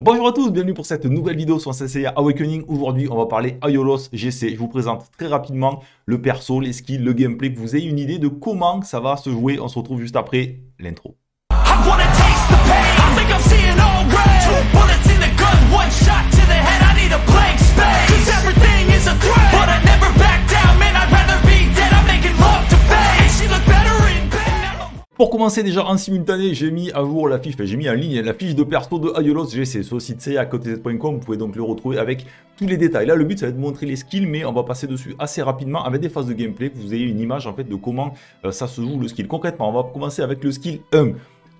Bonjour à tous, bienvenue pour cette nouvelle vidéo sur CCA Awakening. Aujourd'hui, on va parler Aiolos GC. Je vous présente très rapidement le perso, les skills, le gameplay, que vous ayez une idée de comment ça va se jouer. On se retrouve juste après l'intro. Commencer déjà en simultané, j'ai mis à jour la fiche, j'ai mis en ligne la fiche de perso de Aiolos GC sur le site c.com, vous pouvez donc le retrouver avec tous les détails. Là le but ça va être de montrer les skills mais on va passer dessus assez rapidement avec des phases de gameplay, que vous ayez une image en fait de comment euh, ça se joue le skill. Concrètement on va commencer avec le skill 1.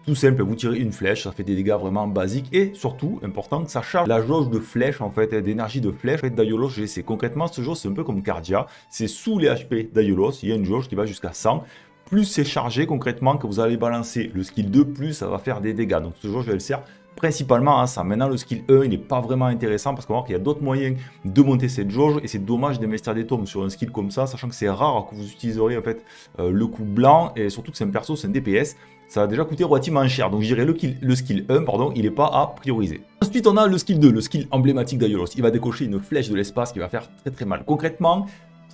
Tout simple, vous tirez une flèche, ça fait des dégâts vraiment basiques et surtout, important, ça charge la jauge de flèche en fait, d'énergie de flèche d'Aiolos GC. Concrètement, ce jauge c'est un peu comme Cardia, c'est sous les HP d'Aiolos, il y a une jauge qui va jusqu'à 100 plus c'est chargé concrètement que vous allez balancer le skill 2, plus ça va faire des dégâts. Donc toujours je vais le sert principalement à ça. Maintenant le skill 1 il n'est pas vraiment intéressant parce qu'on va voir qu'il y a d'autres moyens de monter cette jauge et c'est dommage d'investir des tomes sur un skill comme ça, sachant que c'est rare que vous utiliserez en fait euh, le coup blanc et surtout que c'est un perso, c'est un DPS. Ça va déjà coûter relativement cher, donc je dirais le, le skill 1, pardon, il n'est pas à prioriser. Ensuite, on a le skill 2, le skill emblématique d'Aiolos. Il va décocher une flèche de l'espace qui va faire très très mal. Concrètement,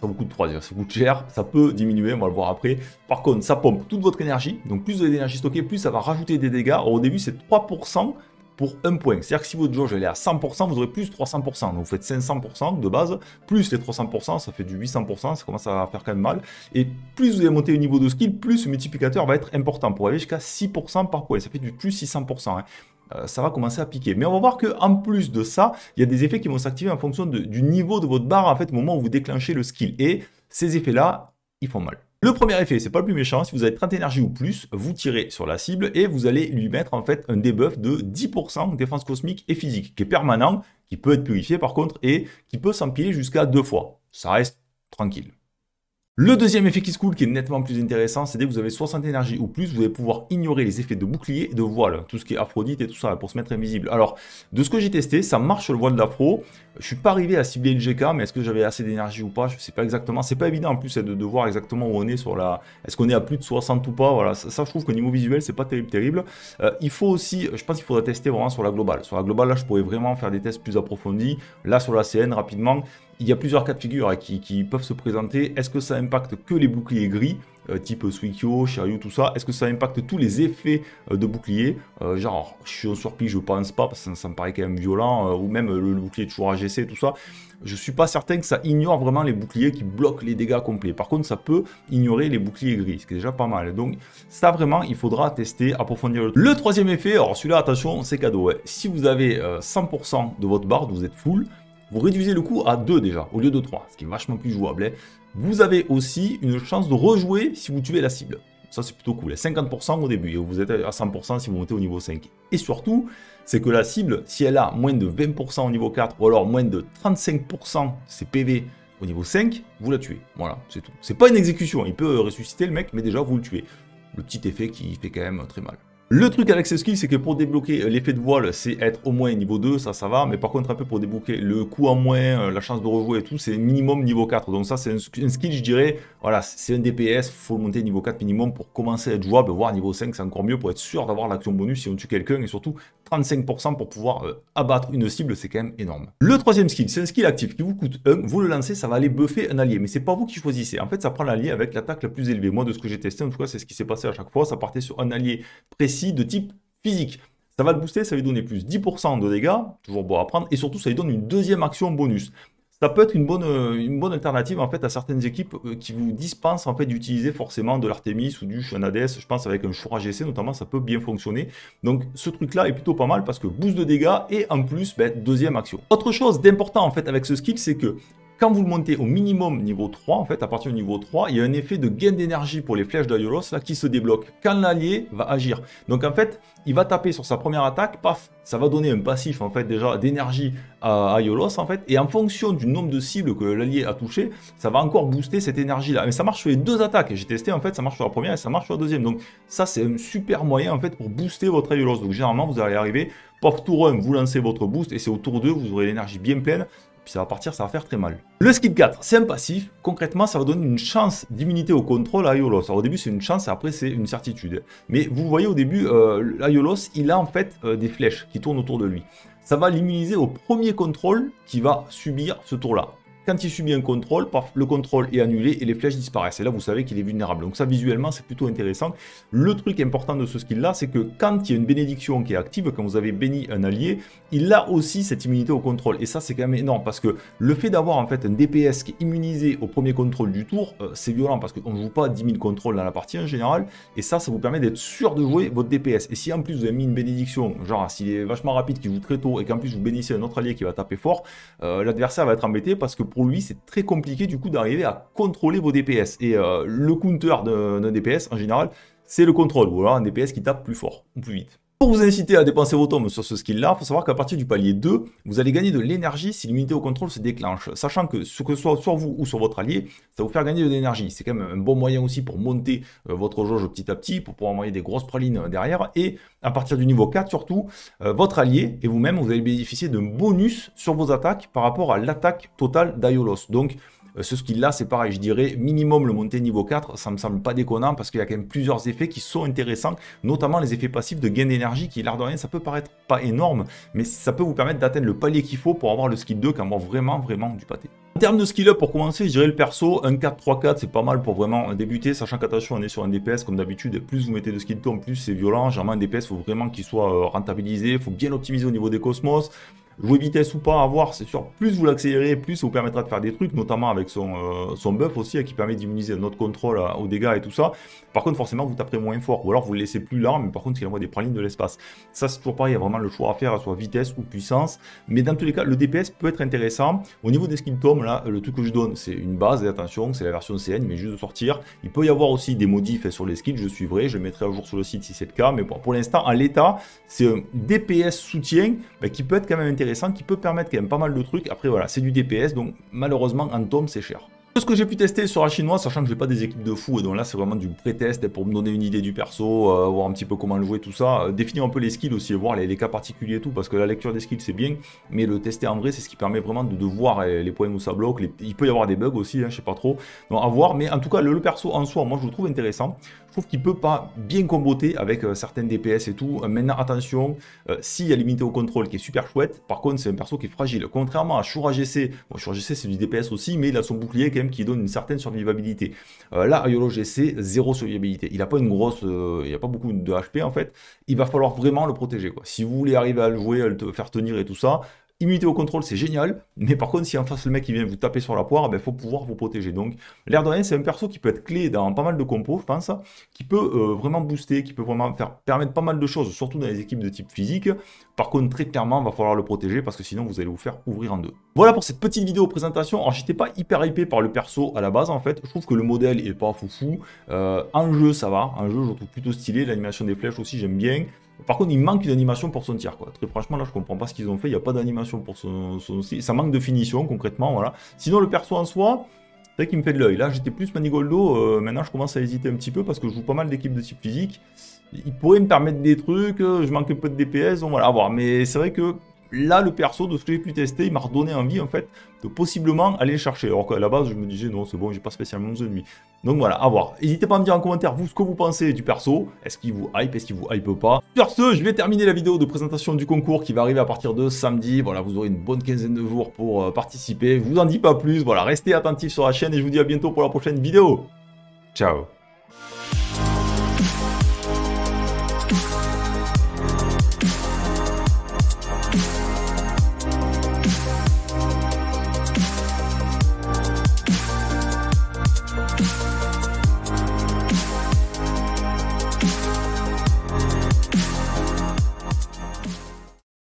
ça vous coûte 3 ça vous coûte cher, ça peut diminuer, on va le voir après. Par contre, ça pompe toute votre énergie, donc plus vous avez d'énergie stockée, plus ça va rajouter des dégâts. au début, c'est 3% pour un point. C'est-à-dire que si votre jauge est à 100%, vous aurez plus 300%. Donc vous faites 500% de base, plus les 300%, ça fait du 800%, ça commence à faire quand même mal. Et plus vous allez monter au niveau de skill, plus ce multiplicateur va être important pour aller jusqu'à 6% par point. Ça fait du plus 600%. Euh, ça va commencer à piquer. Mais on va voir qu'en plus de ça, il y a des effets qui vont s'activer en fonction du niveau de votre barre en fait au moment où vous déclenchez le skill. Et ces effets-là, ils font mal. Le premier effet, c'est pas le plus méchant, si vous avez 30 énergie ou plus, vous tirez sur la cible et vous allez lui mettre en fait un debuff de 10% défense cosmique et physique, qui est permanent, qui peut être purifié par contre, et qui peut s'empiler jusqu'à deux fois. Ça reste tranquille. Le deuxième effet qui se coule, qui est nettement plus intéressant, c'est dès que vous avez 60 énergie ou plus, vous allez pouvoir ignorer les effets de bouclier et de voile, tout ce qui est Aphrodite et tout ça, pour se mettre invisible. Alors, de ce que j'ai testé, ça marche sur le voile d'Afro. Je suis pas arrivé à cibler le GK, mais est-ce que j'avais assez d'énergie ou pas? Je sais pas exactement. C'est pas évident en plus de, voir exactement où on est sur la. Est-ce qu'on est à plus de 60 ou pas? Voilà, ça, je trouve qu'au niveau visuel, c'est pas terrible, terrible. Euh, il faut aussi, je pense qu'il faudrait tester vraiment sur la globale. Sur la globale, là, je pourrais vraiment faire des tests plus approfondis. Là, sur la CN, rapidement, il y a plusieurs cas de figure hein, qui, peuvent se présenter. Est-ce que ça impacte que les boucliers gris, euh, type Suikyo, Shiryu, tout ça? Est-ce que ça impacte tous les effets euh, de bouclier euh, Genre, je suis surpris, je pense pas, parce que ça, me paraît quand même violent, ou même le, bouclier toujours AGC, tout ça. Je suis pas certain que ça ignore vraiment les boucliers qui bloquent les dégâts complets. Par contre, ça peut ignorer les boucliers gris, ce qui est déjà pas mal. Donc, ça vraiment, il faudra tester, approfondir. Le troisième effet, alors celui-là, attention, c'est cadeau. Si vous avez 100% de votre barre, vous êtes full, vous réduisez le coût à 2 déjà, au lieu de 3, ce qui est vachement plus jouable. Hein. Vous avez aussi une chance de rejouer si vous tuez la cible. Ça, c'est plutôt cool. 50% au début, et vous êtes à 100% si vous montez au niveau 5. Et surtout, c'est que la cible, si elle a moins de 20% au niveau 4, ou alors moins de 35% ses PV au niveau 5, vous la tuez. Voilà, c'est tout. C'est pas une exécution, il peut ressusciter le mec, mais déjà, vous le tuez. Le petit effet qui fait quand même très mal. Le truc avec ce skill, c'est que pour débloquer l'effet de voile, c'est être au moins niveau 2, ça, ça va. Mais par contre, un peu pour débloquer le coup en moins, euh, la chance de rejouer et tout, c'est minimum niveau 4. Donc ça, c'est un, skill, je dirais, voilà, c'est un DPS, faut le monter niveau 4 minimum pour commencer à être jouable, voire niveau 5, c'est encore mieux pour être sûr d'avoir l'action bonus si on tue quelqu'un et surtout 35% pour pouvoir euh, abattre une cible, c'est quand même énorme. Le troisième skill, c'est un skill actif qui vous coûte 1, vous le lancez, ça va aller buffer un allié, mais c'est pas vous qui choisissez. En fait, ça prend l'allié avec l'attaque la plus élevée. Moi, de ce que j'ai testé, en tout cas, c'est ce qui s'est passé à chaque fois, ça partait sur un allié précis de type physique. Ça va le booster, ça lui donner plus 10% de dégâts, toujours bon à prendre, et surtout ça lui donne une deuxième action bonus. Ça peut être une bonne, euh, alternative en fait à certaines équipes euh, qui vous dispensent en fait d'utiliser forcément de l'Artemis ou du Shanades. Je pense avec un Shura GC notamment, ça peut bien fonctionner. Donc ce truc-là est plutôt pas mal parce que boost de dégâts et en plus ben, deuxième action. Autre chose d'important en fait avec ce skill, c'est que quand vous le montez au minimum niveau 3, en fait, à partir du niveau 3, il y a un effet de gain d'énergie pour les flèches d'Aiolos là qui se débloque quand l'allié va agir. Donc en fait, il va taper sur sa première attaque, paf, ça va donner un passif en fait déjà d'énergie à Aiolos en fait, et en fonction du nombre de cibles que l'allié a touché, ça va encore booster cette énergie là. Mais ça marche sur les deux attaques. J'ai testé en fait, ça marche sur la première et ça marche sur la deuxième. Donc ça c'est un super moyen en fait pour booster votre Aiolos. Donc généralement vous allez arriver, pop tour 1, vous lancez votre boost et c'est au tour 2, vous aurez l'énergie bien pleine puis ça va partir, ça va faire très mal. Le skill 4, c'est un passif. Concrètement, ça va donner une chance d'immunité au contrôle à Iolos. Alors au début, c'est une chance, après, c'est une certitude. Mais vous voyez au début, euh, il a en fait euh, des flèches qui tournent autour de lui. ça va l'immuniser au premier contrôle qui va subir ce tour-là. Quand il subit un contrôle, le contrôle est annulé et les flèches disparaissent. Et là, vous savez qu'il est vulnérable. Donc ça, visuellement, c'est plutôt intéressant. Le truc important de ce skill-là, c'est que quand il y a une bénédiction qui est active, quand vous avez béni un allié, il a aussi cette immunité au contrôle. Et ça, c'est quand même énorme parce que le fait d'avoir en fait un DPS qui est immunisé au premier contrôle du tour, euh, c'est violent parce qu'on ne joue pas 10 000 contrôles dans la partie en général. Et ça, ça vous permet d'être sûr de jouer votre DPS. Et si en plus vous avez mis une bénédiction, genre s'il est vachement rapide, qui joue très tôt, et qu'en plus vous bénissez un autre allié qui va taper fort, euh, l'adversaire va être embêté parce que pour lui, c'est très compliqué du coup d'arriver à contrôler vos DPS. Et euh, le counter d'un DPS, en général, c'est le contrôle, ou alors un DPS qui tape plus fort ou plus vite. Pour vous inciter à dépenser vos tomes sur ce skill-là, il faut savoir qu'à partir du palier 2, vous allez gagner de l'énergie si l'unité au contrôle se déclenche. Sachant que ce que ce soit sur vous ou sur votre allié, ça va vous faire gagner de l'énergie. C'est quand même un bon moyen aussi pour monter euh, votre jauge petit à petit, pour pouvoir envoyer des grosses pralines derrière. Et à partir du niveau 4 surtout, euh, votre allié et vous-même, vous allez bénéficier d'un bonus sur vos attaques par rapport à l'attaque totale d'Aiolos. Donc euh, ce skill-là, c'est pareil, je dirais minimum le monter niveau 4, ça me semble pas déconnant parce qu'il y a quand même plusieurs effets qui sont intéressants, notamment les effets passifs de gain d'énergie qui, l'air de rien, ça peut paraître pas énorme, mais ça peut vous permettre d'atteindre le palier qu'il faut pour avoir le skill 2 qui envoie vraiment, vraiment du pâté. En termes de skill up, pour commencer, je dirais le perso, un 4-3-4, c'est pas mal pour vraiment débuter, sachant qu'attention, on est sur un DPS comme d'habitude, plus vous mettez de skill tome, plus c'est violent. Généralement, un DPS, il faut vraiment qu'il soit euh, rentabilisé, il faut bien optimiser au niveau des cosmos. Jouer vitesse ou pas, à voir, c'est sûr. Plus vous l'accélérez, plus ça vous permettra de faire des trucs, notamment avec son, euh, son buff aussi, hein, qui permet d'immuniser notre contrôle euh, aux dégâts et tout ça. Par contre, forcément, vous taperez moins fort, ou alors vous le laissez plus lent, mais par contre, il envoie des pralines de l'espace. Ça, c'est toujours pareil, il y a vraiment le choix à faire, soit vitesse ou puissance. Mais dans tous les cas, le DPS peut être intéressant. Au niveau des skill tomes, là, le truc que je donne, c'est une base, et attention, c'est la version CN, mais juste de sortir. Il peut y avoir aussi des modifs sur les skills, je suivrai, je mettrai à jour sur le site si c'est le cas, mais bon, pour l'instant, en l'état, c'est un DPS soutien bah, qui peut être quand même intéressant, qui peut permettre quand même pas mal de trucs. Après, voilà, c'est du DPS, donc malheureusement, en tome, c'est cher. Ce que j'ai pu tester sur la chinoise, sachant que j'ai pas des équipes de fou, et donc là c'est vraiment du pré-test pour me donner une idée du perso, euh, voir un petit peu comment le jouer, tout ça, euh, définir un peu les skills aussi, voir les, cas particuliers et tout, parce que la lecture des skills c'est bien, mais le tester en vrai c'est ce qui permet vraiment de, voir les, points où ça bloque, il peut y avoir des bugs aussi, hein, je sais pas trop, donc à voir, mais en tout cas le, perso en soi, moi je le trouve intéressant, trouve qu'il peut pas bien comboter avec euh, certaines DPS et tout, maintenant attention, s'il y a limité au contrôle qui est super chouette, par contre c'est un perso qui est fragile, contrairement à Shura GC, Shura GC c'est du DPS aussi, mais il a son bouclier quand même qui donne une certaine survivabilité. Euh, là, Ayolo GC, zéro survivabilité. Il n'a pas une grosse, euh, il n'y a pas beaucoup de HP en fait. Il va falloir vraiment le protéger. Si vous voulez arriver à le jouer, à le faire tenir et tout ça, Immunité au contrôle, c'est génial, mais par contre, si en face le mec qui vient vous taper sur la poire, il ben, faut pouvoir vous protéger. Donc, l'air de rien, c'est un perso qui peut être clé dans pas mal de compos, je pense, qui peut euh, vraiment booster, qui peut vraiment faire permettre pas mal de choses, surtout dans les équipes de type physique. Par contre, très clairement, il va falloir le protéger parce que sinon, vous allez vous faire ouvrir en deux. Voilà pour cette petite vidéo présentation. Alors, j'étais pas hyper hypé par le perso à la base, en fait. Je trouve que le modèle est pas foufou. Euh, en jeu, ça va. En jeu, je trouve plutôt stylé. L'animation des flèches aussi, j'aime bien. Par contre, il manque une animation pour son tir. Quoi. Très franchement, là, je comprends pas ce qu'ils ont fait. Il n'y a pas d'animation pour son, Ça manque de finition, concrètement. voilà. Sinon, le perso en soi, c'est vrai qu'il me fait de l'œil. Là, j'étais plus Manigoldo. Euh, maintenant, je commence à hésiter un petit peu parce que je joue pas mal d'équipes de type physique. Il pourrait me permettre des trucs. Euh, je manque un peu de DPS. Donc voilà, voir. Mais c'est vrai que là, le perso, de ce que j'ai pu tester, il m'a redonné envie, en fait, de possiblement aller le chercher. Alors qu'à la base, je me disais, non, c'est bon, j'ai pas spécialement besoin de lui. Donc voilà, à voir. N'hésitez pas à me dire en commentaire, vous, ce que vous pensez du perso. Est-ce qu'il vous hype, est-ce qu'il vous hype pas? Sur ce, je vais terminer la vidéo de présentation du concours qui va arriver à partir de samedi. Voilà, vous aurez une bonne quinzaine de jours pour euh, participer. Je vous en dis pas plus. Voilà, restez attentifs sur la chaîne et je vous dis à bientôt pour la prochaine vidéo. Ciao